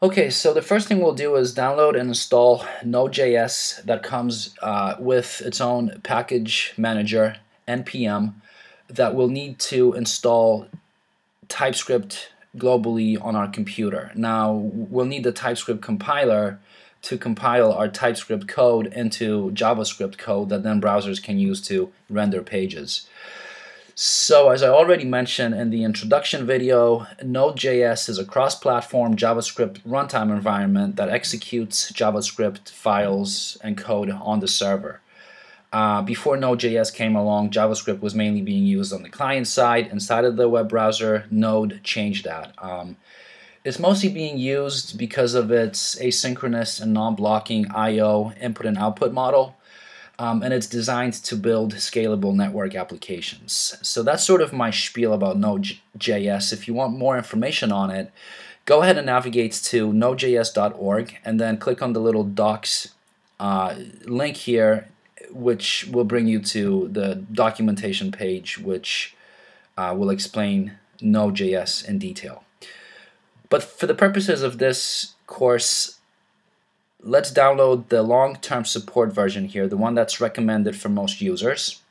Okay, so the first thing we'll do is download and install Node.js that comes uh, with its own package manager, NPM, that we'll need to install TypeScript globally on our computer. Now, we'll need the TypeScript compiler to compile our TypeScript code into JavaScript code that then browsers can use to render pages. So as I already mentioned in the introduction video, Node.js is a cross-platform JavaScript runtime environment that executes JavaScript files and code on the server. Uh, before Node.js came along, JavaScript was mainly being used on the client side. Inside of the web browser, Node changed that. Um, it's mostly being used because of its asynchronous and non-blocking I.O. input and output model um, and it's designed to build scalable network applications. So that's sort of my spiel about Node.js. If you want more information on it, go ahead and navigate to nodejs.org and then click on the little docs uh, link here, which will bring you to the documentation page, which uh, will explain Node.js in detail. But for the purposes of this course, let's download the long-term support version here, the one that's recommended for most users.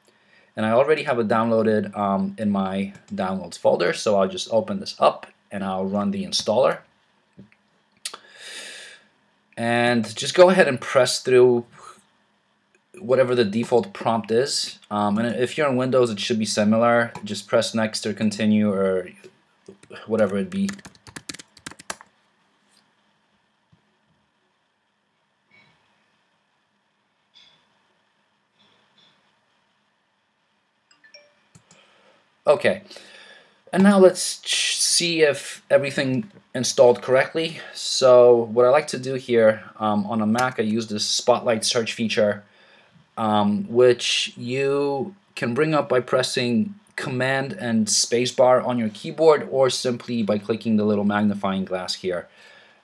And I already have it downloaded um, in my downloads folder, so I'll just open this up and I'll run the installer. And just go ahead and press through whatever the default prompt is. Um, and if you're on Windows, it should be similar. Just press next or continue or whatever it be. Okay, and now let's see if everything installed correctly. So what I like to do here um, on a Mac, I use this Spotlight search feature, um, which you can bring up by pressing Command and Spacebar on your keyboard, or simply by clicking the little magnifying glass here.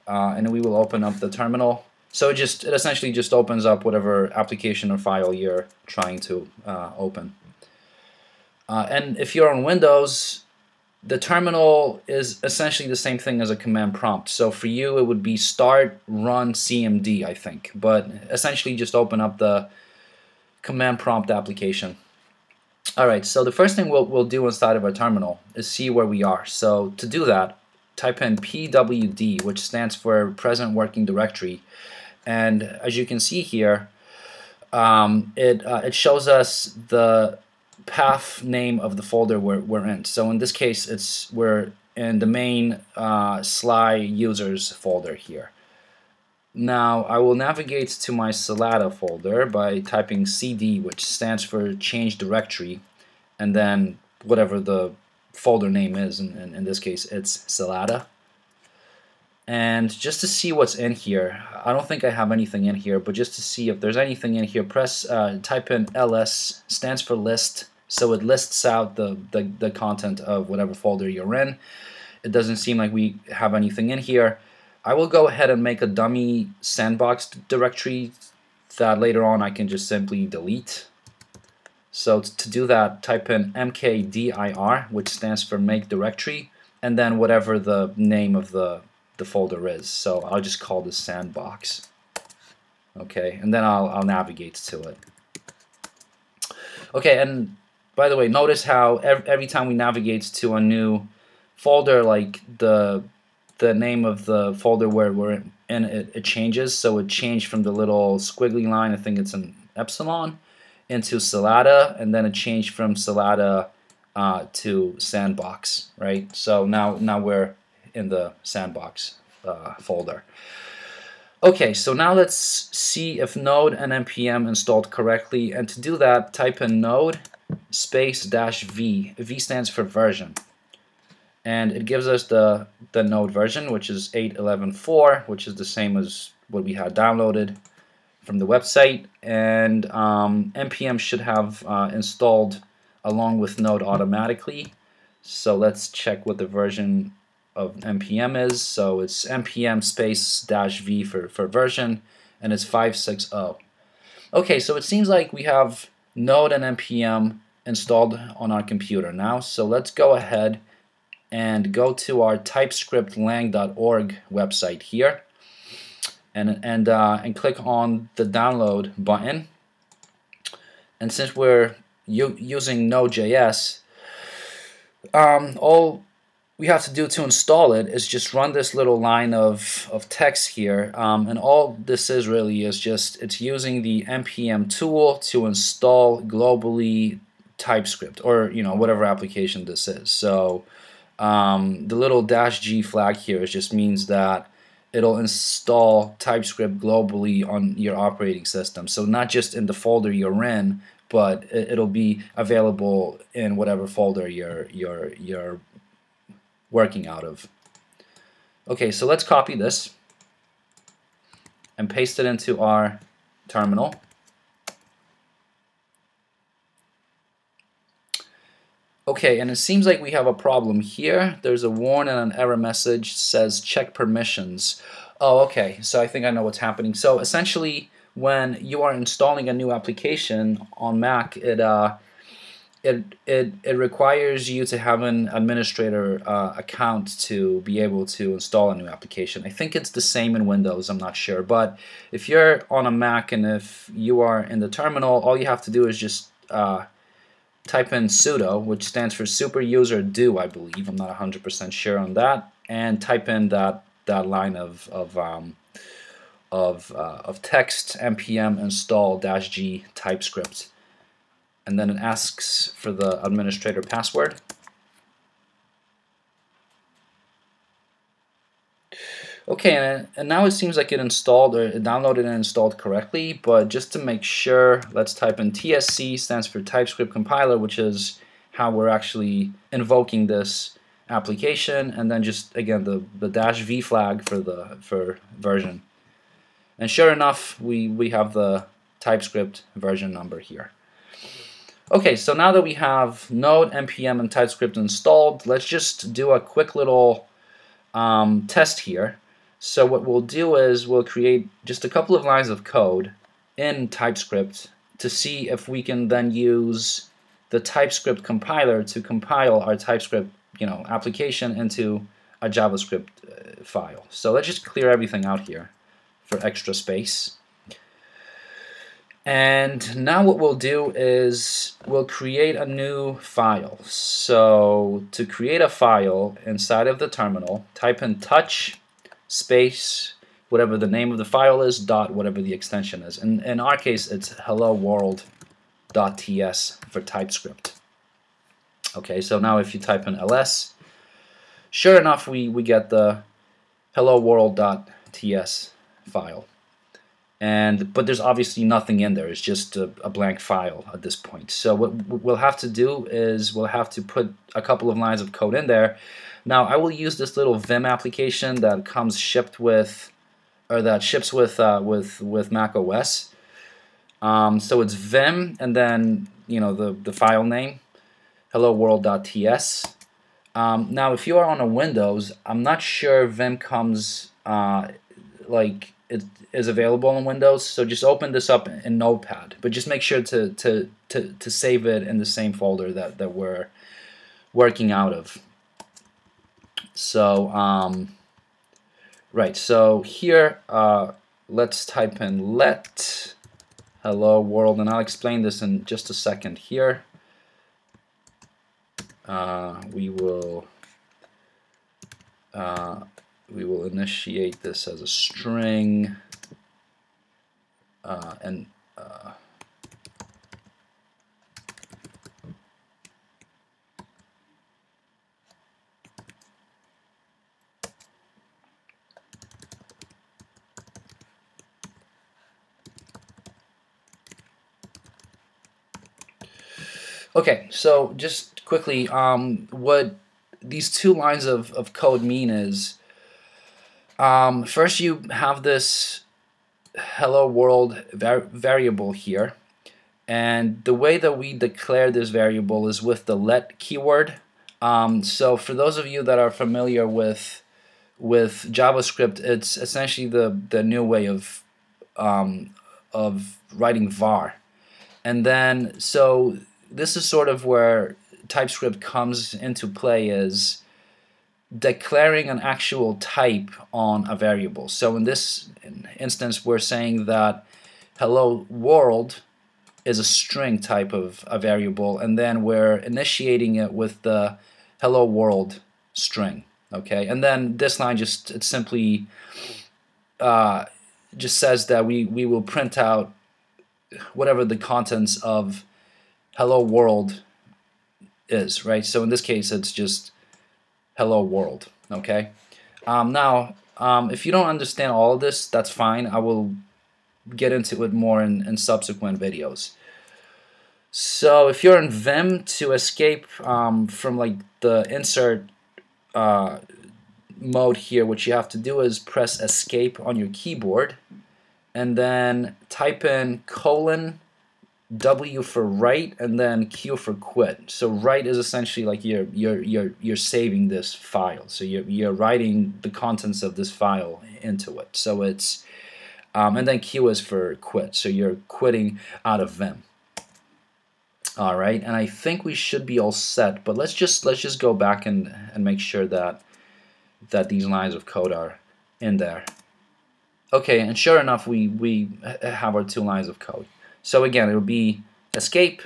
Uh, and we will open up the terminal. So it just it essentially just opens up whatever application or file you're trying to uh, open. Uh, and if you're on Windows, the terminal is essentially the same thing as a command prompt. So for you, it would be start run cmd, I think. But essentially just open up the command prompt application. All right, so the first thing we'll, we'll do inside of our terminal is see where we are. So to do that, type in pwd, which stands for present working directory. And as you can see here, um, it, uh, it shows us the path name of the folder we're, we're in. So in this case, it's we're in the main uh, Sly users folder here. Now I will navigate to my sylada folder by typing cd, which stands for change directory, and then whatever the folder name is, and in, this case it's sylada. And just to see what's in here, I don't think I have anything in here, but just to see if there's anything in here, press uh, type in ls, stands for list, so it lists out the, the, the content of whatever folder you're in. It doesn't seem like we have anything in here. I will go ahead and make a dummy sandbox directory that later on I can just simply delete. So to do that, type in mkdir, which stands for make directory, and then whatever the name of the, the folder is. So I'll just call this sandbox. Okay, and then I'll, I'll navigate to it. Okay, and by the way, notice how every, every time we navigate to a new folder, like the the name of the folder where we're in, it, it changes. So it changed from the little squiggly line, I think it's an epsilon, into sylada, and then it changed from sylada uh, to Sandbox, right? So now now we're in the Sandbox uh, folder. Okay, so now let's see if node and npm installed correctly. And to do that, type in node space dash V. V stands for version. And it gives us the, the node version, which is 8.11.4, which is the same as what we had downloaded from the website. And um, npm should have uh, installed along with node automatically. So let's check what the version of npm is. So it's npm space dash v for, for version, and it's 560. Okay, so it seems like we have node and npm installed on our computer now. So let's go ahead and go to our typescriptlang.org website here. And and uh, and click on the download button. And since we're using Node.js um, all we have to do to install it is just run this little line of, of text here. Um, and all this is really is just it's using the npm tool to install globally TypeScript or you know whatever application this is so um, the little dash G flag here just means that it'll install TypeScript globally on your operating system so not just in the folder you're in but it'll be available in whatever folder you're you're you're working out of. Okay, so let's copy this and paste it into our terminal. Okay, and it seems like we have a problem here. There's a warn and an error message says check permissions. Oh, okay, so I think I know what's happening. So essentially, when you are installing a new application on Mac, it uh, it, it, it requires you to have an administrator uh, account to be able to install a new application. I think it's the same in Windows, I'm not sure. But if you're on a Mac and if you are in the terminal, all you have to do is just uh, type in sudo, which stands for super user do, I believe. I'm not 100% sure on that. And type in that, that line of, of, um, of, uh, of text npm install dash g TypeScript and then it asks for the administrator password. Okay, and, now it seems like it installed or it downloaded and installed correctly, but just to make sure, let's type in TSC, stands for TypeScript Compiler, which is how we're actually invoking this application, and then just, again, the, the dash V flag for the for version. And sure enough, we, we have the TypeScript version number here. Okay, so now that we have Node, NPM, and TypeScript installed, let's just do a quick little um, test here. So what we'll do is we'll create just a couple of lines of code in TypeScript to see if we can then use the TypeScript compiler to compile our TypeScript you know, application into a JavaScript uh, file. So let's just clear everything out here for extra space. And now what we'll do is we'll create a new file. So to create a file inside of the terminal, type in touch space whatever the name of the file is dot whatever the extension is. And in our case, it's hello world.ts for TypeScript. Okay, so now if you type in ls, sure enough, we, we get the hello world.ts file and but there's obviously nothing in there. It's just a, a, blank file at this point. So what we'll have to do is we'll have to put a couple of lines of code in there. Now I will use this little Vim application that comes shipped with, or that ships with uh, with with Mac OS. Um, so it's Vim and then you know the the file name, hello world.ts. Um, now if you are on a Windows, I'm not sure Vim comes uh, like it is available on Windows. So just open this up in Notepad, but just make sure to to to, to save it in the same folder that that we're working out of. So um, right, so here uh, let's type in let hello world, and I'll explain this in just a second. Here uh, we will. Uh, we will initiate this as a string uh, and uh, Okay, so just quickly, um, what these two lines of, of code mean is um, first, you have this hello world var variable here. And the way that we declare this variable is with the let keyword. Um, so for those of you that are familiar with with JavaScript, it's essentially the, the new way of um, of writing var. And then, so this is sort of where TypeScript comes into play is declaring an actual type on a variable. So in this instance, we're saying that hello world is a string type of a variable, and then we're initiating it with the hello world string. Okay, and then this line just it simply uh, just says that we we will print out whatever the contents of hello world is, right? So in this case, it's just hello world, okay? Um, now, um, if you don't understand all of this, that's fine. I will get into it more in, in subsequent videos. So if you're in Vim, to escape um, from like the insert uh, mode here, what you have to do is press escape on your keyboard and then type in colon W for write and then Q for quit. So write is essentially like you're you're you're you're saving this file. So you're you're writing the contents of this file into it. So it's um, and then Q is for quit. So you're quitting out of Vim. All right, and I think we should be all set. But let's just let's just go back and and make sure that that these lines of code are in there. Okay, and sure enough, we we have our two lines of code. So again, it will be escape,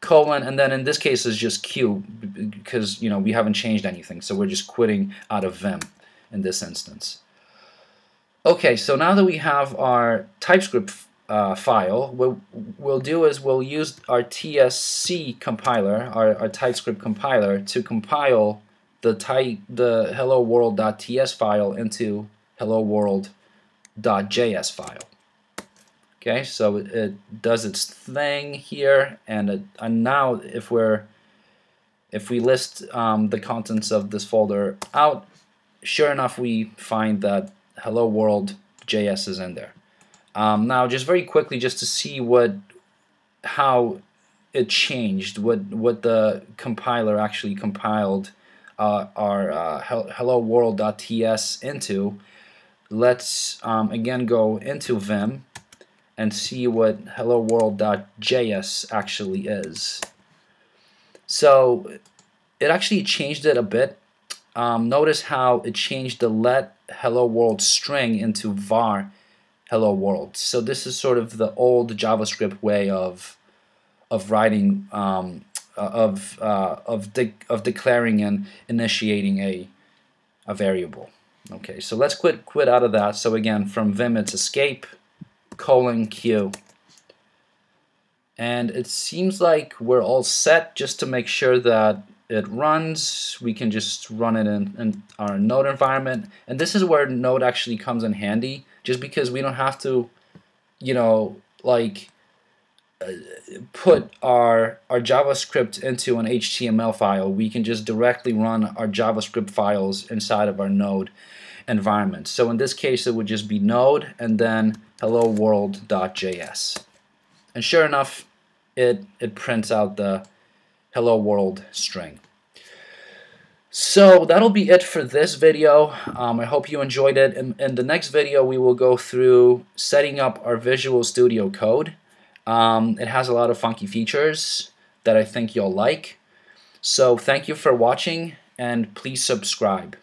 colon, and then in this case it's just Q because you know we haven't changed anything, so we're just quitting out of Vim in this instance. Okay, so now that we have our TypeScript uh, file, what we'll do is we'll use our TSC compiler, our, our TypeScript compiler, to compile the type the hello world.ts file into hello world.js file. Okay, so it, it does its thing here, and, it, and now if we're if we list um, the contents of this folder out, sure enough we find that hello world JS is in there. Um, now just very quickly just to see what how it changed, what what the compiler actually compiled uh, our uh, hello world.ts into, let's um, again go into Vim and see what hello world.js actually is. So it actually changed it a bit. Um, notice how it changed the let hello world string into var hello world. So this is sort of the old JavaScript way of of writing um, uh, of uh, of de of declaring and initiating a a variable. Okay, so let's quit quit out of that. So again, from Vim it's escape colon Q. And it seems like we're all set just to make sure that it runs. We can just run it in, in our node environment. And this is where node actually comes in handy just because we don't have to, you know, like uh, put our our JavaScript into an HTML file. We can just directly run our JavaScript files inside of our node environment. So in this case, it would just be node and then hello world.js. And sure enough, it, it prints out the hello world string. So that'll be it for this video. Um, I hope you enjoyed it. In, in, the next video, we will go through setting up our Visual Studio Code. Um, it has a lot of funky features that I think you'll like. So thank you for watching, and please subscribe.